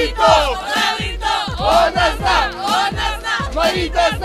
Marito! Marito! Ona zna! Ona zna! Marito zna!